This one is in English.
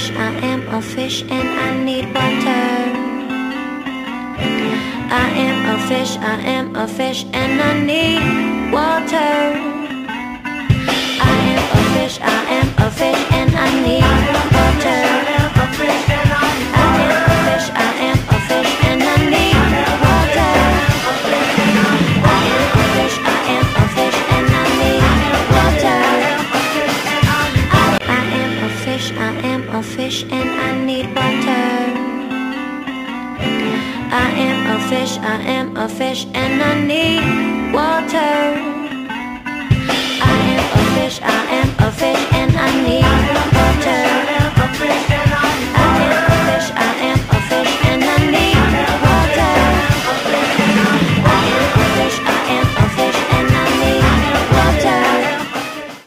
fish, I am a fish and I need water. I am a fish, I am a fish and I need water. I am a fish and I need water. I am a fish, I am a fish and I need water.